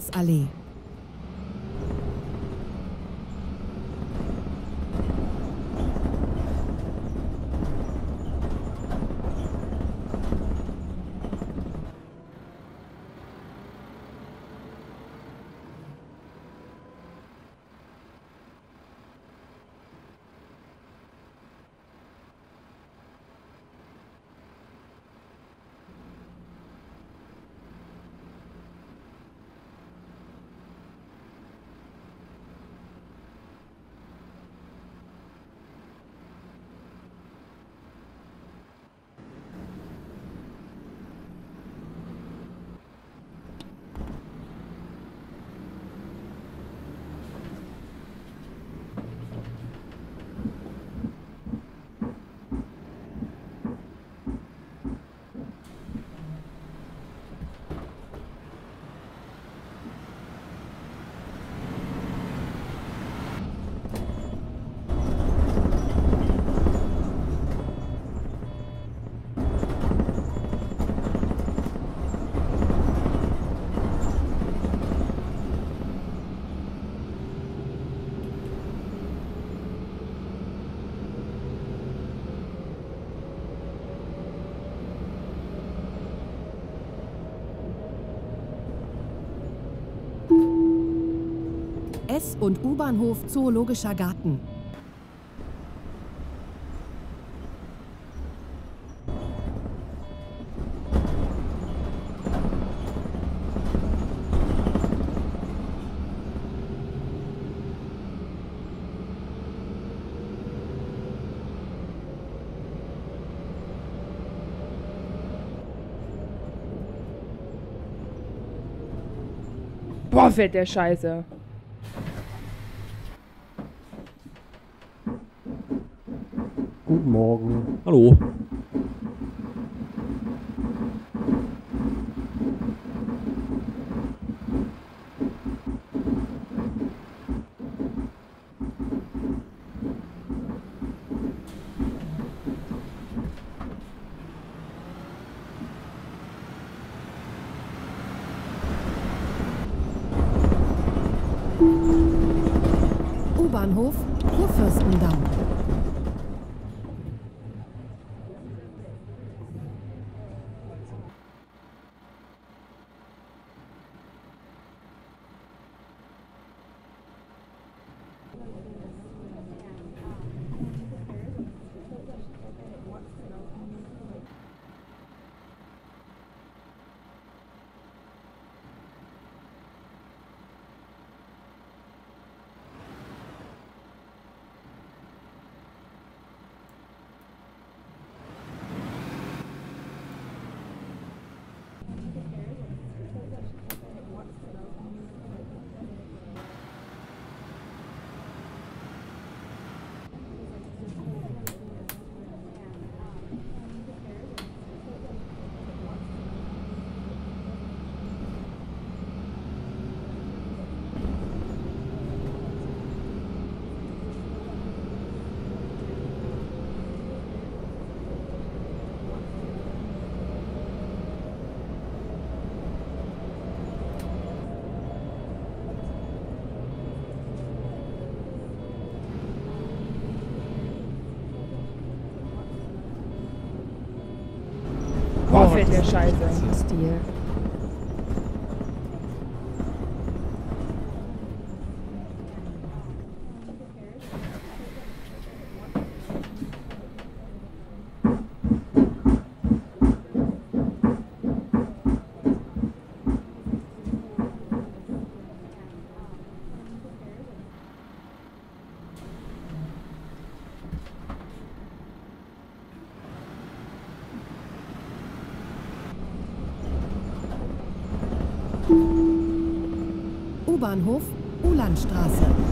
Herzallee. S- und U-Bahnhof Zoologischer Garten. Boah, fährt der Scheiße. Guten Morgen. Hallo. U-Bahnhof Kurfürstendamm. Fährt der Scheiße. Stil. U-Bahnhof Ulandstraße.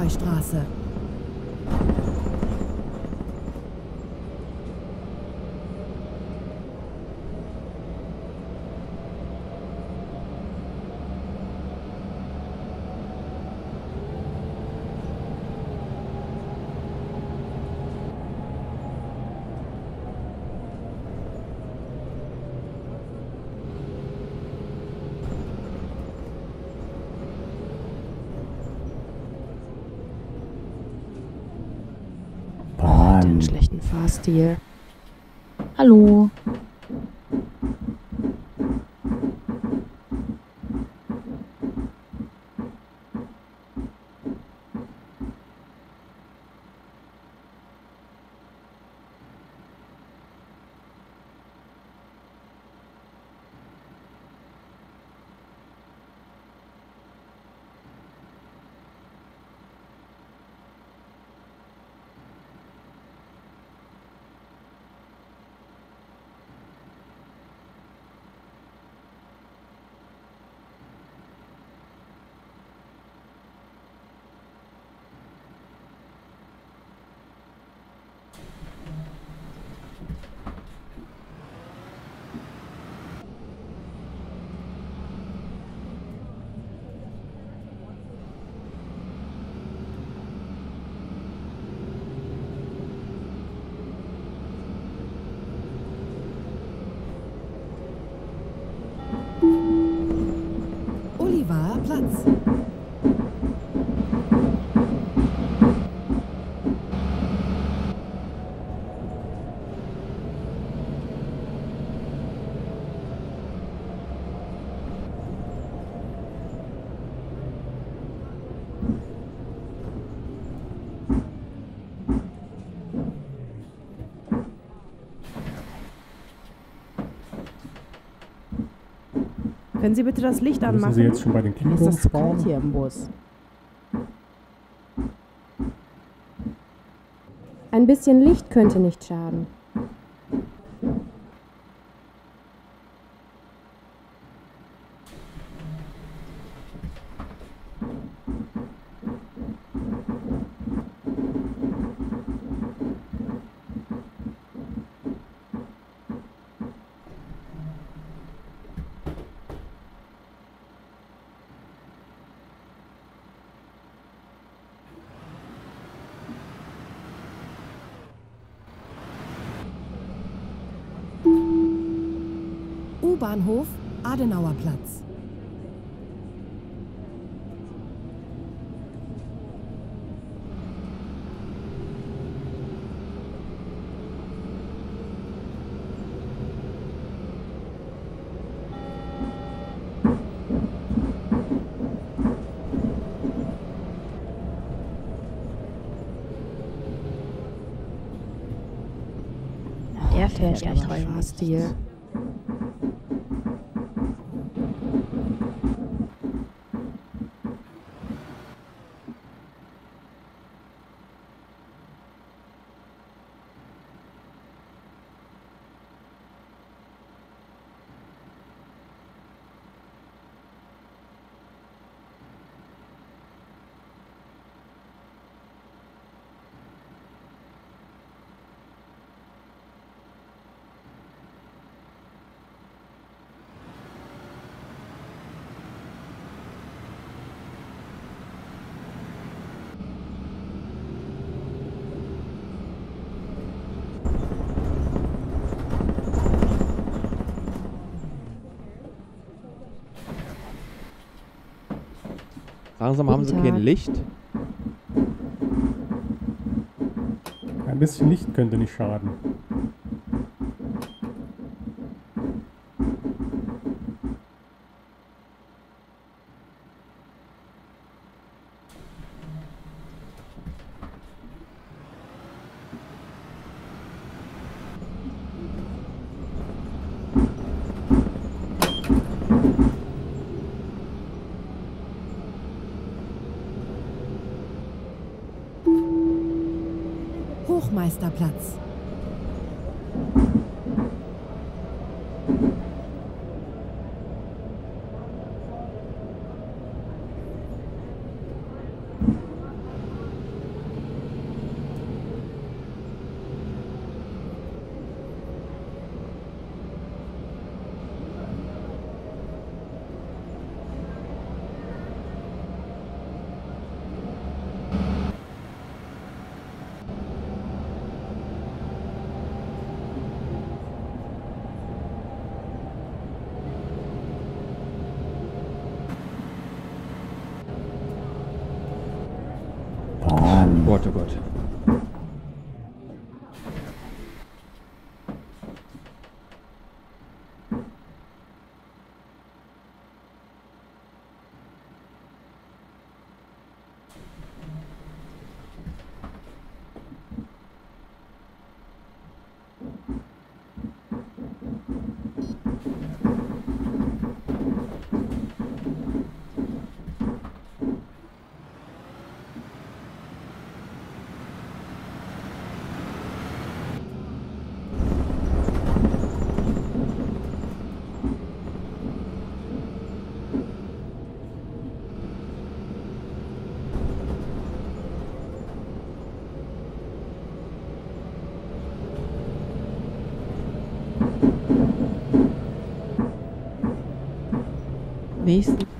Efeustraße. Mann. schlechten Fahrstil. Hallo. vocês. Können Sie bitte das Licht Müssen anmachen? Sie jetzt schon bei den Mir ist das Klingeln bauen? hier im Bus. Ein bisschen Licht könnte nicht schaden. U-Bahnhof Adenauerplatz. Der fährt ja toll Fahrstil. Langsam haben sie Guten kein. Licht. Ein bisschen Licht könnte nicht schaden. Hochmeisterplatz. Gott, oh Gott. vez.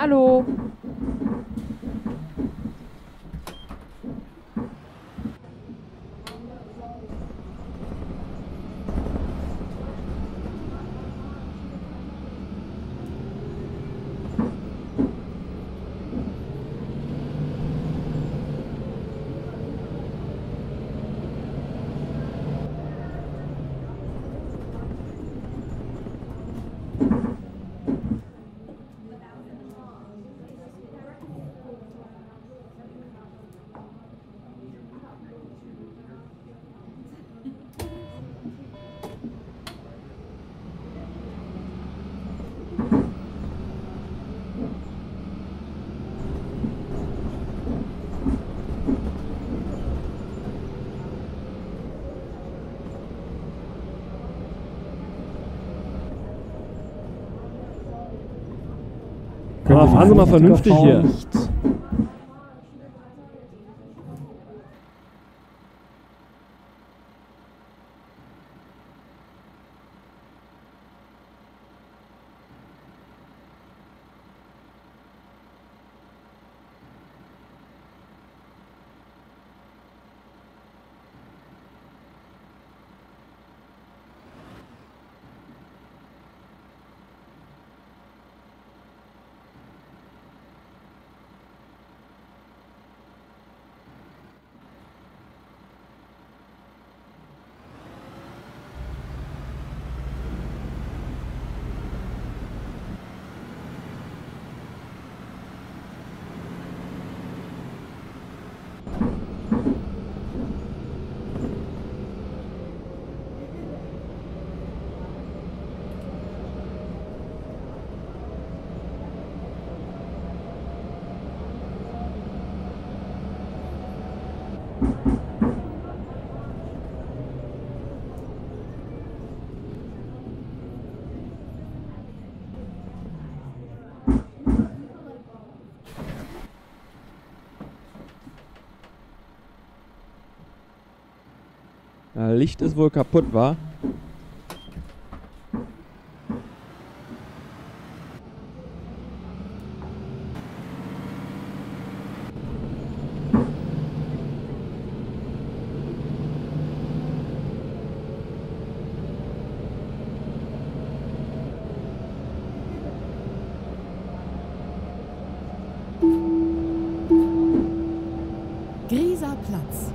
Hallo. Fahren Sie mal vernünftig hier. fahren? Ja, Licht ist wohl kaputt, war? Grieser Platz.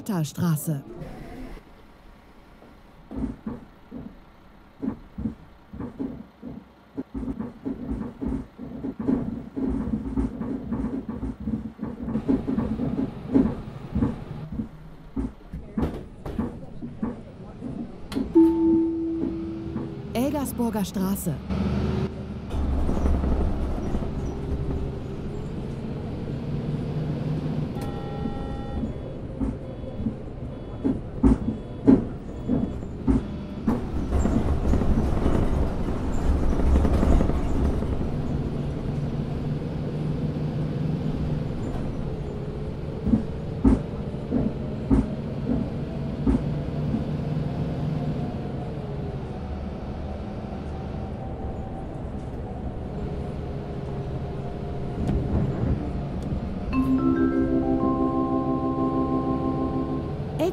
Hertha-Straße. Elgersburger Straße.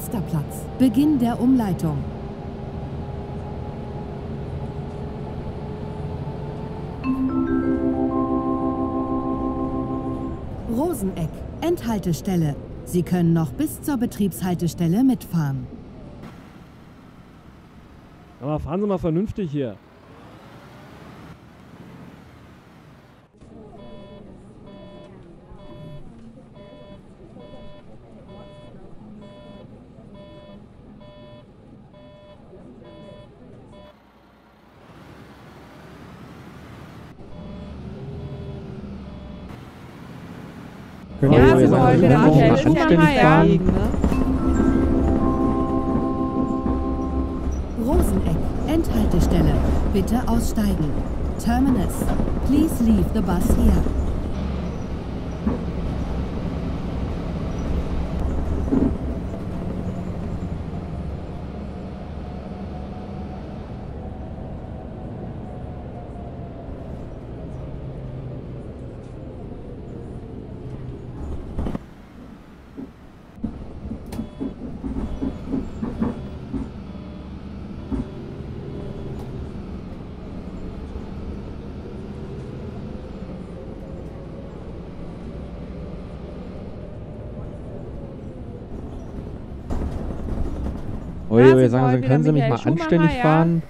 Elsterplatz. Beginn der Umleitung. Roseneck. Endhaltestelle. Sie können noch bis zur Betriebshaltestelle mitfahren. Aber fahren Sie mal vernünftig hier. Mal abhellen. machen? ist ja anständig fahren. Ne? Roseneck. Endhaltestelle. Bitte aussteigen. Terminus. Please leave the bus here. Ui, Sie sagen Sie, können Sie mich mal Schumacher, anständig ja? fahren?